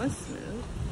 was smooth.